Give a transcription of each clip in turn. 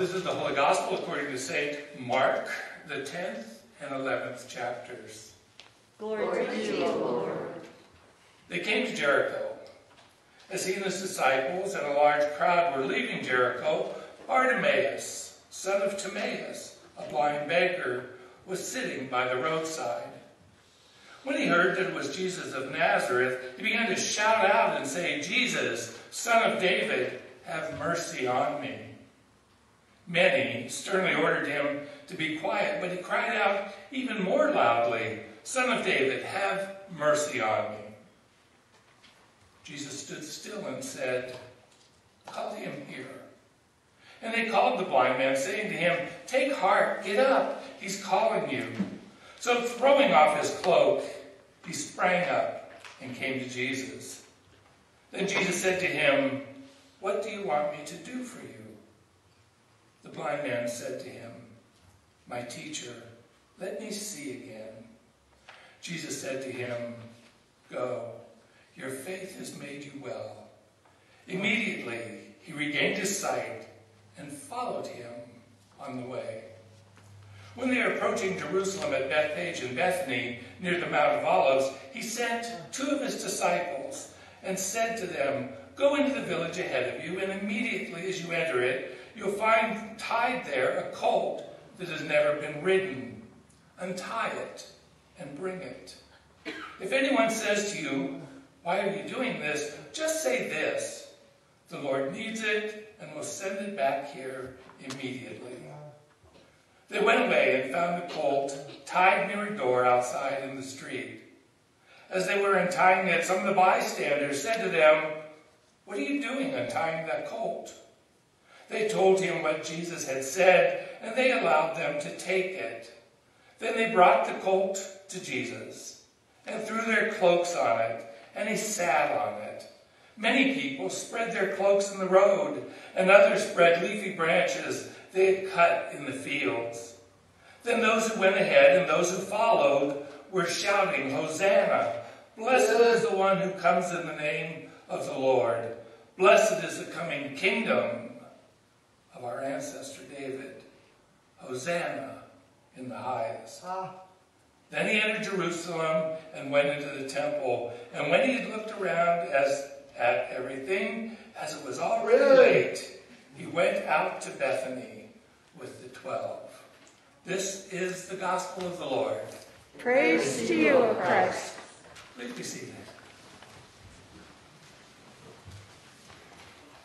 This is the Holy Gospel according to St. Mark, the 10th and 11th chapters. Glory, Glory to you, Lord. They came to Jericho. As he and his disciples and a large crowd were leaving Jericho, Bartimaeus, son of Timaeus, a blind beggar, was sitting by the roadside. When he heard that it was Jesus of Nazareth, he began to shout out and say, Jesus, son of David, have mercy on me. Many sternly ordered him to be quiet, but he cried out even more loudly, Son of David, have mercy on me. Jesus stood still and said, Call him here. And they called the blind man, saying to him, Take heart, get up, he's calling you. So throwing off his cloak, he sprang up and came to Jesus. Then Jesus said to him, What do you want me to do for you? The blind man said to him, My teacher, let me see again. Jesus said to him, Go, your faith has made you well. Immediately he regained his sight and followed him on the way. When they were approaching Jerusalem at Bethphage and Bethany, near the Mount of Olives, he sent two of his disciples and said to them, Go into the village ahead of you, and immediately as you enter it, you'll find tied there a colt that has never been ridden. Untie it and bring it. If anyone says to you, Why are you doing this? just say this The Lord needs it and will send it back here immediately. They went away and found the colt tied near a door outside in the street. As they were untying it, some of the bystanders said to them, What are you doing untying that colt? They told him what Jesus had said, and they allowed them to take it. Then they brought the colt to Jesus and threw their cloaks on it, and he sat on it. Many people spread their cloaks in the road, and others spread leafy branches they had cut in the fields. Then those who went ahead and those who followed were shouting, Hosanna! Blessed is the one who comes in the name of the Lord. Blessed is the coming kingdom of our ancestor David. Hosanna in the highest. Ah. Then he entered Jerusalem and went into the temple. And when he had looked around as at everything, as it was already really? late, he went out to Bethany with the twelve. This is the gospel of the Lord. Praise, to you, O Christ. Please be seated.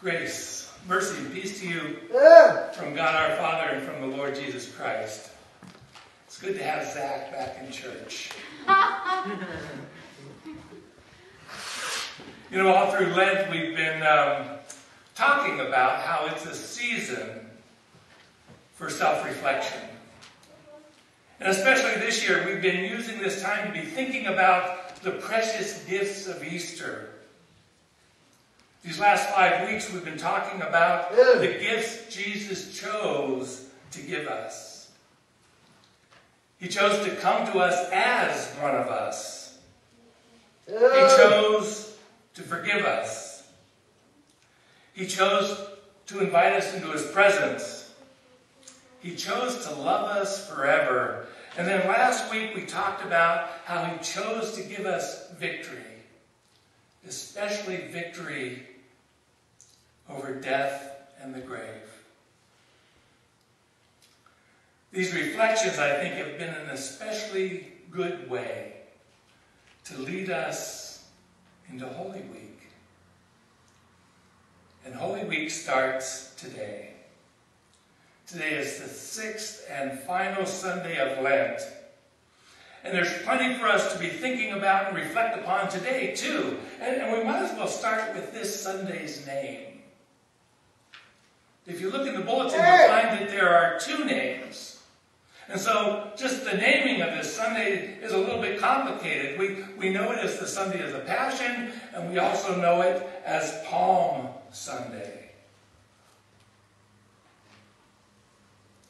Grace Mercy and peace to you from God our Father and from the Lord Jesus Christ. It's good to have Zach back in church. you know, all through Lent, we've been um, talking about how it's a season for self reflection. And especially this year, we've been using this time to be thinking about the precious gifts of Easter these last five weeks, we've been talking about yeah. the gifts Jesus chose to give us. He chose to come to us as one of us. Yeah. He chose to forgive us. He chose to invite us into his presence. He chose to love us forever. And then last week we talked about how he chose to give us victory, especially victory over death and the grave. These reflections, I think, have been an especially good way to lead us into Holy Week. And Holy Week starts today. Today is the sixth and final Sunday of Lent. And there's plenty for us to be thinking about and reflect upon today, too. And, and we might as well start with this Sunday's name. If you look in the bulletin, you'll find that there are two names. And so just the naming of this Sunday is a little bit complicated. We, we know it as the Sunday of the Passion, and we also know it as Palm Sunday.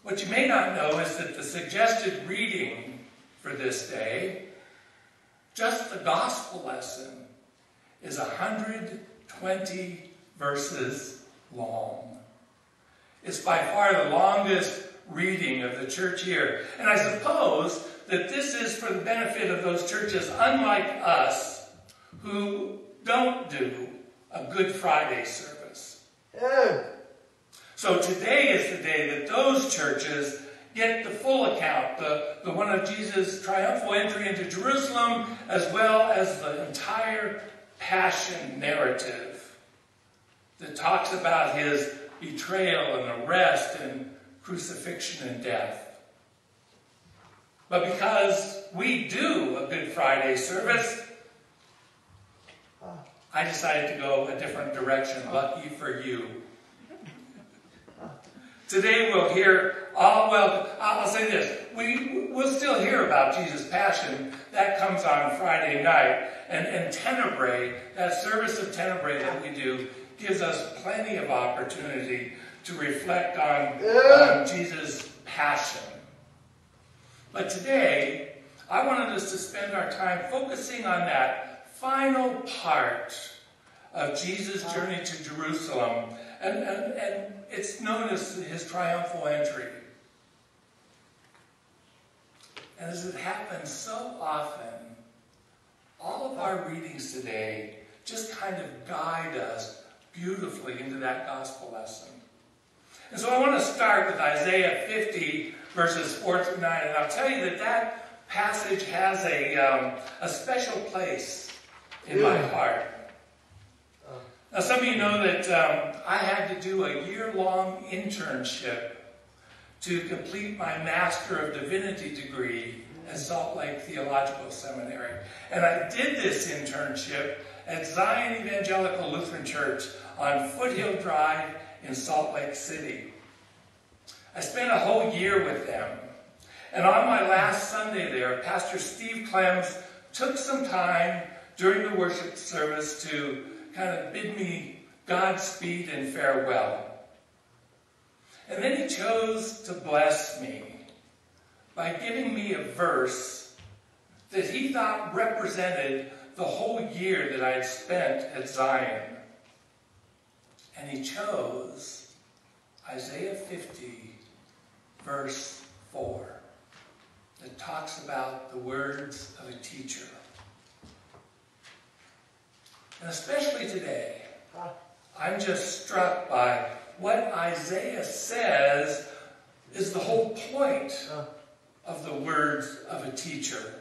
What you may not know is that the suggested reading for this day, just the gospel lesson, is 120 verses long. It's by far the longest reading of the church year. And I suppose that this is for the benefit of those churches, unlike us, who don't do a Good Friday service. Yeah. So today is the day that those churches get the full account, the, the one of Jesus' triumphal entry into Jerusalem, as well as the entire passion narrative that talks about his betrayal and arrest and crucifixion and death. But because we do a Good Friday service, I decided to go a different direction. Lucky for you. Today we'll hear all, well, I'll say this. We, we'll still hear about Jesus' passion. That comes on Friday night. And, and Tenebrae, that service of Tenebrae that we do, gives us plenty of opportunity to reflect on, on Jesus' passion. But today, I wanted us to spend our time focusing on that final part of Jesus' uh-huh. journey to Jerusalem. And, and, and it's known as his triumphal entry. And as it happens so often, all of our readings today just kind of guide us beautifully into that gospel lesson. And so I want to start with Isaiah 50, verses 4 through 9. And I'll tell you that that passage has a, um, a special place in my heart. Now, some of you know that um, I had to do a year long internship to complete my Master of Divinity degree at Salt Lake Theological Seminary. And I did this internship at Zion Evangelical Lutheran Church on Foothill Drive in Salt Lake City. I spent a whole year with them. And on my last Sunday there, Pastor Steve Clems took some time during the worship service to kind of bid me Godspeed and farewell. And then he chose to bless me by giving me a verse that he thought represented the whole year that I had spent at Zion. And he chose Isaiah 50, verse 4, that talks about the words of a teacher. And especially today, I'm just struck by what Isaiah says is the whole point of the words of a teacher.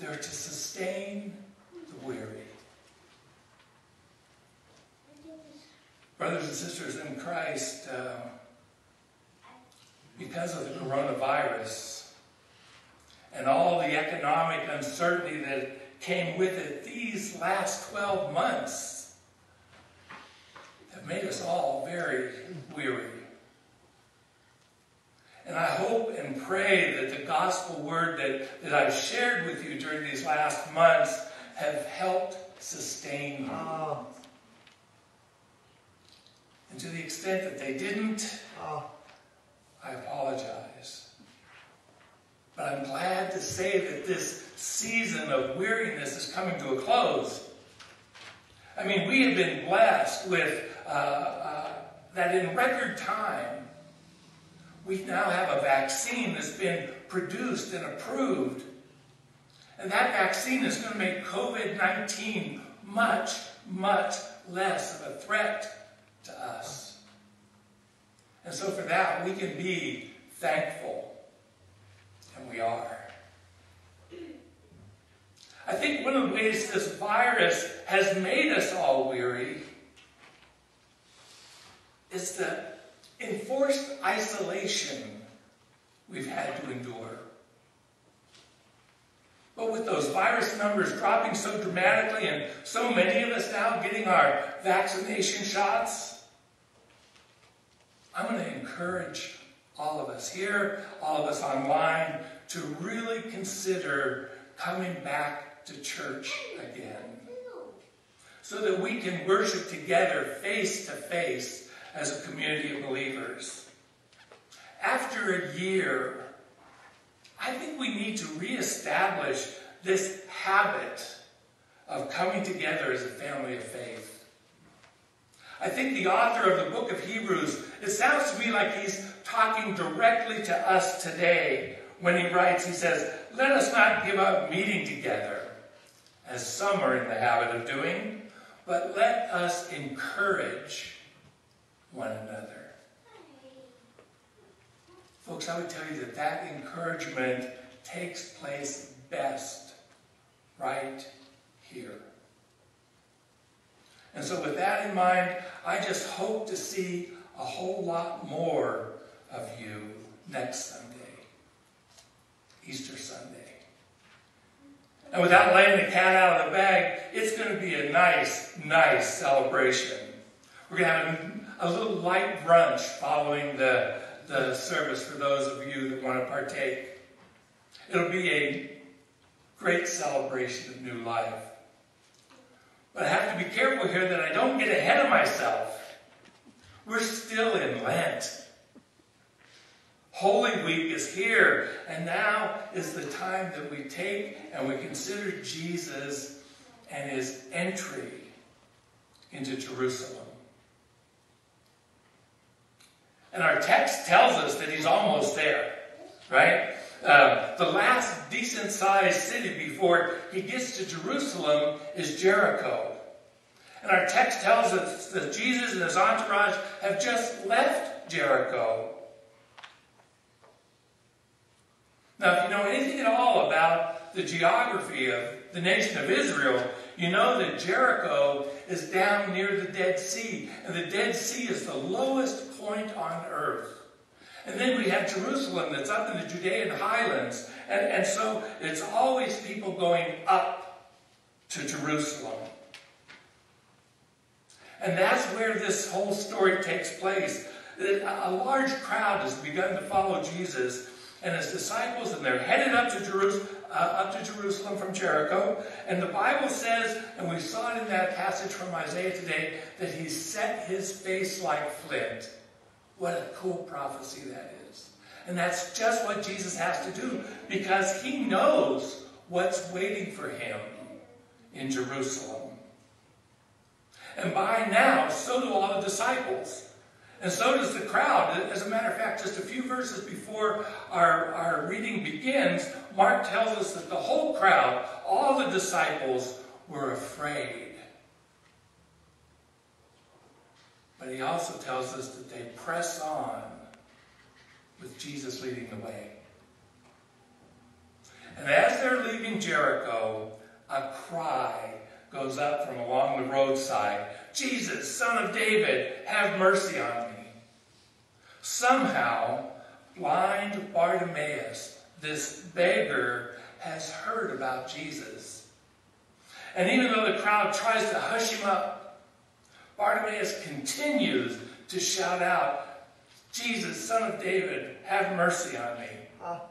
They're to sustain the weary. Brothers and sisters in Christ, um, because of the coronavirus and all the economic uncertainty that came with it these last 12 months have made us all very weary. And I hope and pray that the gospel word that, that I've shared with you during these last months have helped sustain you. Oh, And to the extent that they didn't, oh, I apologize. But I'm glad to say that this season of weariness is coming to a close. I mean, we have been blessed with uh, uh, that in record time, we now have a vaccine that's been produced and approved. And that vaccine is going to make COVID 19 much, much less of a threat to us. And so, for that, we can be thankful. And we are. I think one of the ways this virus has made us all weary is the enforced isolation we've had to endure. But with those virus numbers dropping so dramatically and so many of us now getting our vaccination shots, I'm going to encourage all of us here, all of us online, to really consider coming back to church again. So that we can worship together face to face as a community of believers. After a year, I think we need to reestablish this habit of coming together as a family of faith. I think the author of the book of Hebrews, it sounds to me like he's talking directly to us today when he writes, he says, Let us not give up meeting together, as some are in the habit of doing, but let us encourage one another. Folks, I would tell you that that encouragement takes place best right here. And so, with that in mind, I just hope to see a whole lot more of you next Sunday, Easter Sunday. And without letting the cat out of the bag, it's going to be a nice, nice celebration. We're going to have a little light brunch following the, the service for those of you that want to partake. It'll be a great celebration of new life. But I have to be careful here that I don't get ahead of myself. We're still in Lent. Holy Week is here, and now is the time that we take and we consider Jesus and his entry into Jerusalem. And our text tells us that he's almost there, right? Uh, the last decent sized city before he gets to Jerusalem is Jericho. And our text tells us that Jesus and his entourage have just left Jericho. Now, if you know anything at all about the geography of the nation of Israel, you know that Jericho is down near the Dead Sea. And the Dead Sea is the lowest point on earth. And then we have Jerusalem that's up in the Judean highlands. And, and so it's always people going up to Jerusalem. And that's where this whole story takes place. A large crowd has begun to follow Jesus and his disciples, and they're headed up to Jerusalem, uh, up to Jerusalem from Jericho. And the Bible says, and we saw it in that passage from Isaiah today, that he set his face like flint. What a cool prophecy that is. And that's just what Jesus has to do because he knows what's waiting for him in Jerusalem. And by now, so do all the disciples. And so does the crowd. As a matter of fact, just a few verses before our, our reading begins, Mark tells us that the whole crowd, all the disciples, were afraid. But he also tells us that they press on with Jesus leading the way. And as they're leaving Jericho, a cry goes up from along the roadside Jesus, son of David, have mercy on me. Somehow, blind Bartimaeus, this beggar, has heard about Jesus. And even though the crowd tries to hush him up, Bartimaeus continues to shout out, Jesus, son of David, have mercy on me. Ah.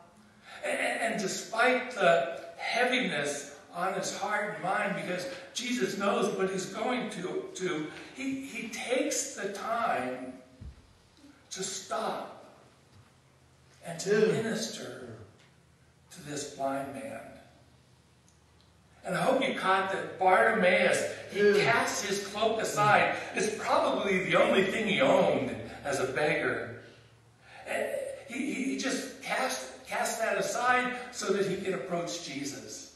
And, and despite the heaviness on his heart and mind because Jesus knows what he's going to do. He, he takes the time to stop and to minister to this blind man. And I hope you caught that Bartimaeus, he cast his cloak aside. It's probably the only thing he owned as a beggar. And he, he just cast, cast that aside so that he could approach Jesus.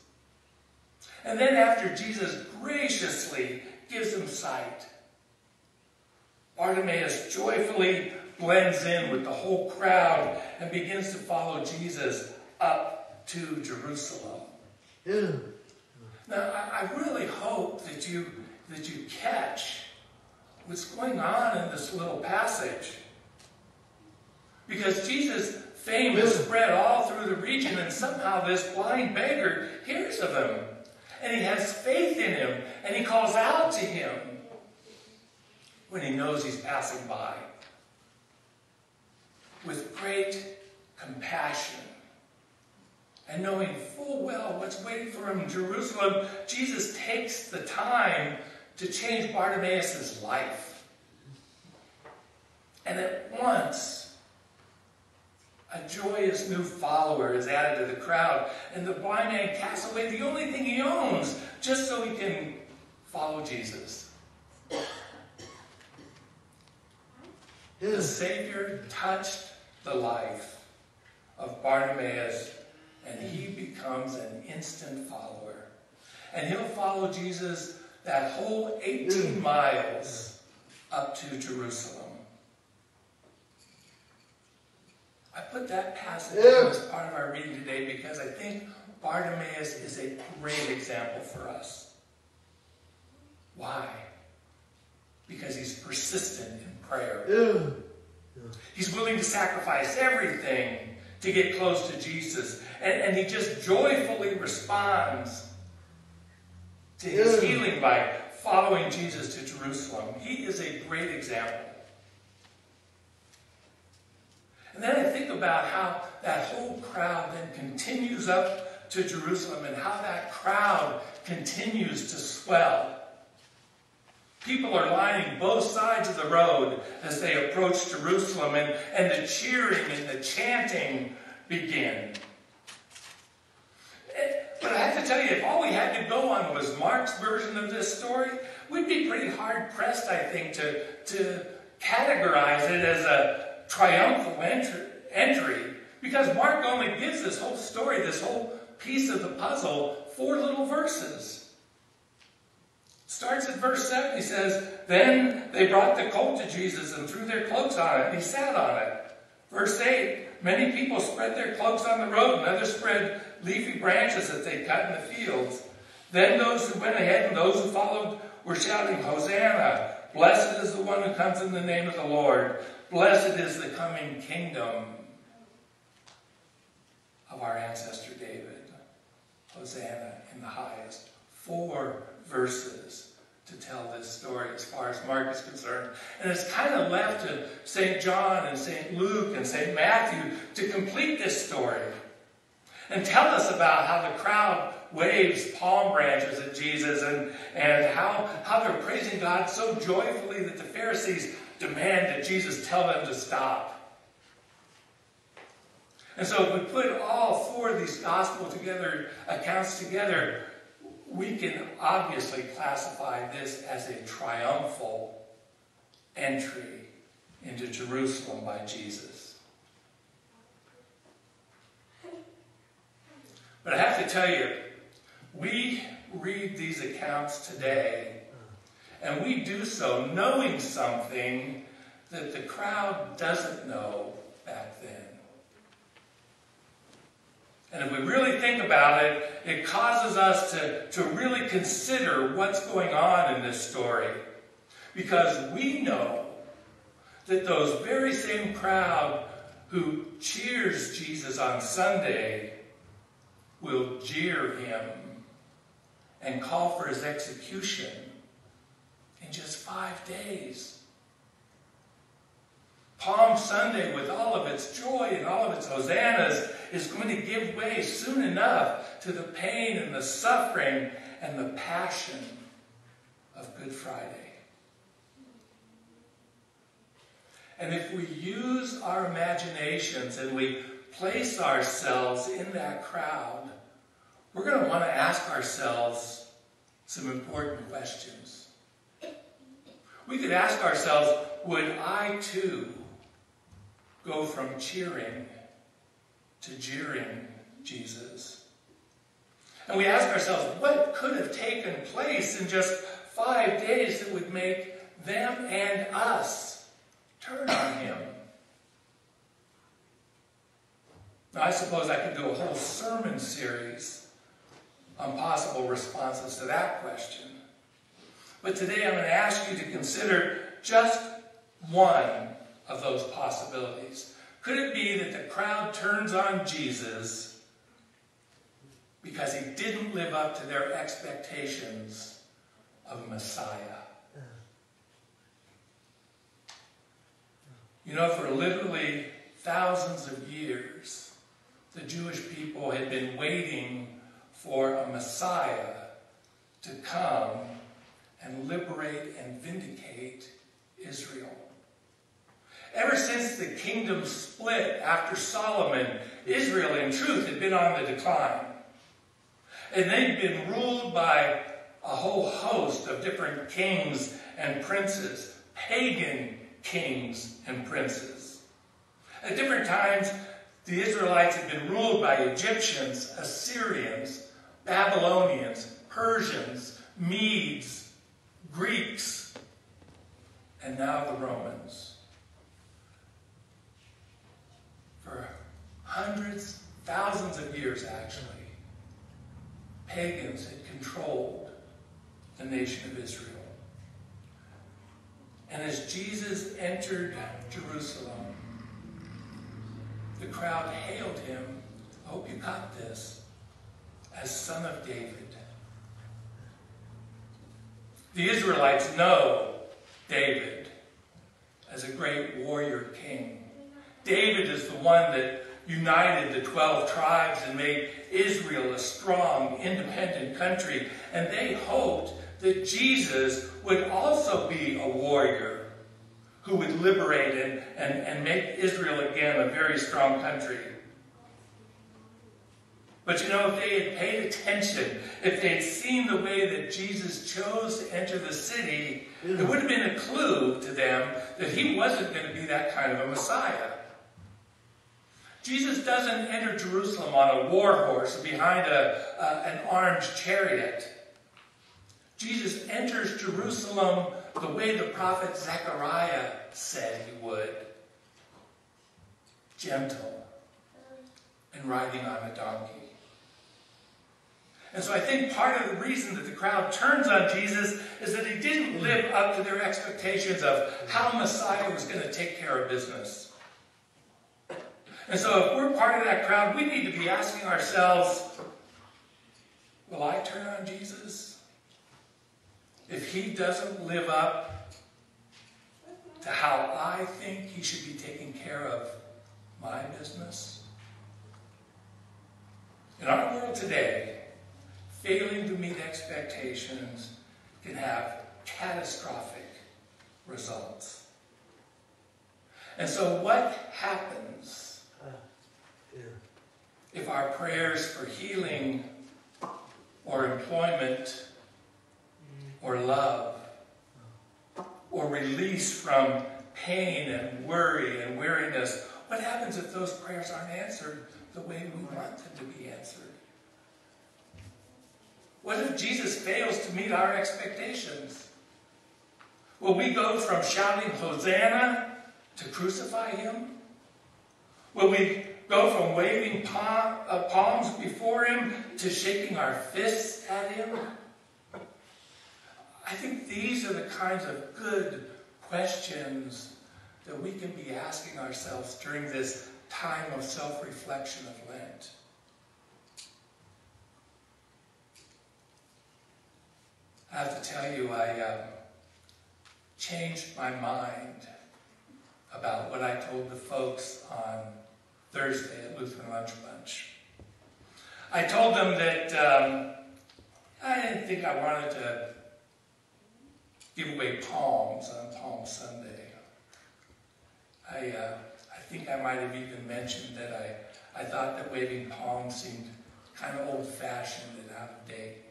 And then after Jesus graciously gives him sight, Bartimaeus joyfully blends in with the whole crowd and begins to follow Jesus up to Jerusalem. Yeah. Now, I, I really hope that you that you catch what's going on in this little passage. Because Jesus' fame is spread all through the region, and somehow this blind beggar hears of him and he has faith in him, and he calls out to him when he knows he's passing by. With great compassion and knowing full well what's waiting for him in Jerusalem, Jesus takes the time to change Bartimaeus' life. And at once, a joyous new follower is added to the crowd, and the blind man casts away the only thing he owns just so he can follow Jesus. the Savior touched the life of Bartimaeus, and he becomes an instant follower. And he'll follow Jesus that whole 18 miles up to Jerusalem. I put that passage Yeah. as part of our reading today because I think Bartimaeus is a great example for us. Why? Because he's persistent in prayer. Yeah. He's willing to sacrifice everything to get close to Jesus. And, and he just joyfully responds to his Yeah. healing by following Jesus to Jerusalem. He is a great example. And then I think about how that whole crowd then continues up to Jerusalem and how that crowd continues to swell. People are lining both sides of the road as they approach Jerusalem, and, and the cheering and the chanting begin. Eh, But I have to tell you, if all we had to go on was Mark's version of this story, we'd be pretty hard pressed, I think, to, to categorize it as a triumphal entry, entry. Because Mark only gives this whole story, this whole piece of the puzzle, four little verses. Starts at verse 7. He says, Then they brought the colt to Jesus and threw their cloaks on it, and he sat on it. Verse 8 Many people spread their cloaks on the road, and others spread leafy branches that they cut in the fields. Then those who went ahead and those who followed were shouting, Hosanna! Blessed is the one who comes in the name of the Lord. Blessed is the coming kingdom of our ancestor David. Hosanna in the highest. Four verses to tell this story as far as Mark is concerned. And it's kind of left to St. John and St. Luke and St. Matthew to complete this story and tell us about how the crowd waves palm branches at Jesus and, and how, how they're praising God so joyfully that the Pharisees demand that Jesus tell them to stop. And so if we put all four of these gospel together, accounts together, we can obviously classify this as a triumphal entry into Jerusalem by Jesus. But I have to tell you, we read these accounts today, and we do so knowing something that the crowd doesn't know back then. And if we really think about it, it causes us to, to really consider what's going on in this story. Because we know that those very same crowd who cheers Jesus on Sunday will jeer him and call for his execution in just five days. Palm Sunday, with all of its joy and all of its hosannas, is going to give way soon enough to the pain and the suffering and the passion of Good Friday. And if we use our imaginations and we place ourselves in that crowd, we're going to want to ask ourselves some important questions. We could ask ourselves, would I too go from cheering to jeering Jesus? And we ask ourselves, what could have taken place in just five days that would make them and us turn on him? Now, I suppose I could do a whole sermon series on possible responses to that question. But today I'm going to ask you to consider just one of those possibilities. Could it be that the crowd turns on Jesus because he didn't live up to their expectations of Messiah? You know, for literally thousands of years, the Jewish people had been waiting for a Messiah to come and liberate and vindicate Israel. Ever since the kingdom split after Solomon, Israel in truth had been on the decline. And they'd been ruled by a whole host of different kings and princes, pagan kings and princes. At different times, the Israelites had been ruled by Egyptians, Assyrians, Babylonians, Persians, Medes, Greeks, and now the Romans. For hundreds, thousands of years actually, pagans had controlled the nation of Israel. And as Jesus entered Jerusalem, the crowd hailed him, I hope you got this, as Son of David. The Israelites know David as a great warrior king. David is the one that united the 12 tribes and made Israel a strong, independent country. And they hoped that Jesus would also be a warrior who would liberate and, and, and make Israel again a very strong country. But you know, if they had paid attention, if they had seen the way that Jesus chose to enter the city, it would have been a clue to them that he wasn't going to be that kind of a Messiah. Jesus doesn't enter Jerusalem on a war horse behind a, uh, an armed chariot. Jesus enters Jerusalem the way the prophet Zechariah said he would gentle and riding on a donkey. And so I think part of the reason that the crowd turns on Jesus is that he didn't live up to their expectations of how Messiah was going to take care of business. And so if we're part of that crowd, we need to be asking ourselves, will I turn on Jesus? If he doesn't live up to how I think he should be taking care of my business? In our world today, failing to meet expectations can have catastrophic results. And so, what happens if our prayers for healing or employment or love or release from pain and worry and weariness, what happens if those prayers aren't answered the way we want them to be answered? What if Jesus fails to meet our expectations? Will we go from shouting Hosanna to crucify him? Will we go from waving palm, uh, palms before him to shaking our fists at him? I think these are the kinds of good questions that we can be asking ourselves during this time of self reflection of Lent. I have to tell you, I um, changed my mind about what I told the folks on Thursday at Lutheran Lunch Bunch. I told them that um, I didn't think I wanted to give away palms on Palm Sunday. I, uh, I think I might have even mentioned that I, I thought that waving palms seemed kind of old fashioned and out of date.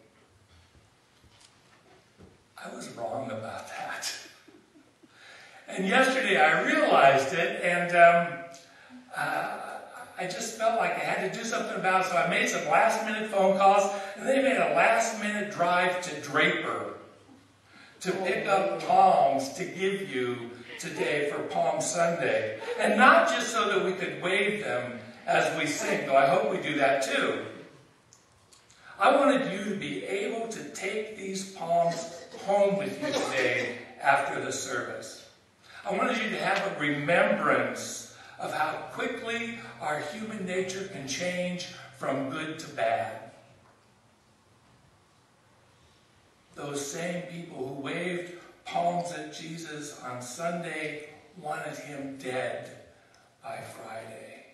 I was wrong about that. And yesterday I realized it, and um, uh, I just felt like I had to do something about it, so I made some last minute phone calls, and they made a last minute drive to Draper to pick up palms to give you today for Palm Sunday. And not just so that we could wave them as we sing, though I hope we do that too. I wanted you to be able to take these palms home with you today after the service. I wanted you to have a remembrance of how quickly our human nature can change from good to bad. Those same people who waved palms at Jesus on Sunday wanted him dead by Friday.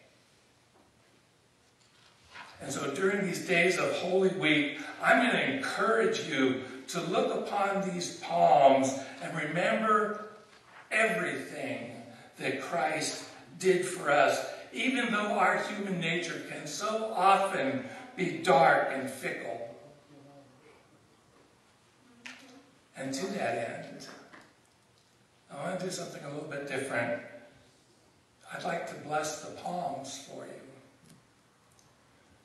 And so during these days of Holy Week, I'm going to encourage you to look upon these palms and remember everything that Christ did for us, even though our human nature can so often be dark and fickle. And to that end, I want to do something a little bit different. I'd like to bless the palms for you.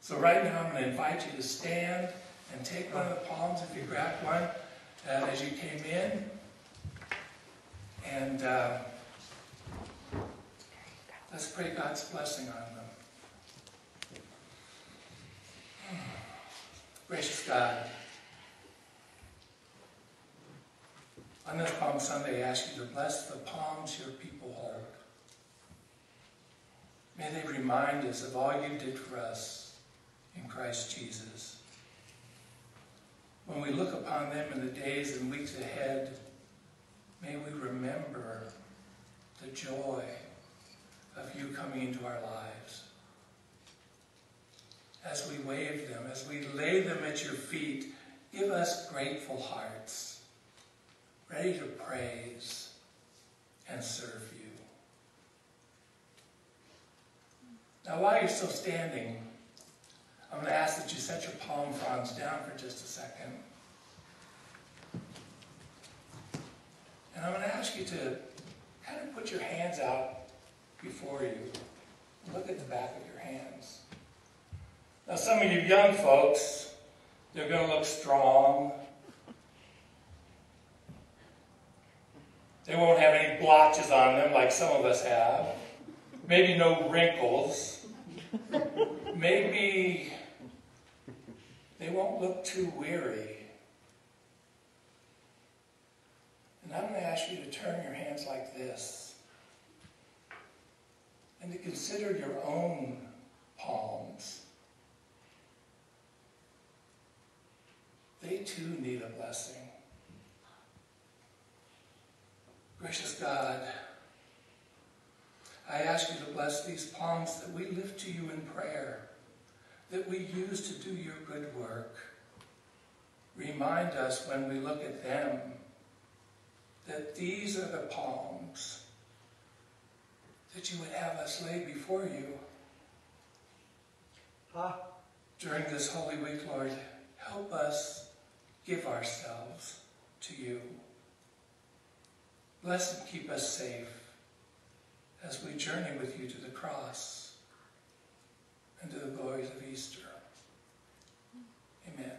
So right now I'm going to invite you to stand and take one of the palms if you grabbed one uh, as you came in. And uh, let's pray God's blessing on them. Gracious God, on this Palm Sunday, I ask you to bless the palms your people hold. May they remind us of all you did for us in Christ Jesus. When we look upon them in the days and weeks ahead, may we remember the joy of you coming into our lives. As we wave them, as we lay them at your feet, give us grateful hearts, ready to praise and serve you. Now, while you're still standing, I'm going to ask that you set your palm fronds down for just a second. And I'm going to ask you to kind of put your hands out before you. Look at the back of your hands. Now, some of you young folks, they're going to look strong. They won't have any blotches on them like some of us have. Maybe no wrinkles. Maybe they won't look too weary. And I'm going to ask you to turn your hands like this and to consider your own palms. They too need a blessing. Gracious God, I ask you to bless these palms that we lift to you in prayer, that we use to do your good work. Remind us when we look at them that these are the palms that you would have us lay before you. Huh? During this Holy Week, Lord, help us give ourselves to you. Bless and keep us safe as we journey with you to the cross and to the glories of Easter. Amen.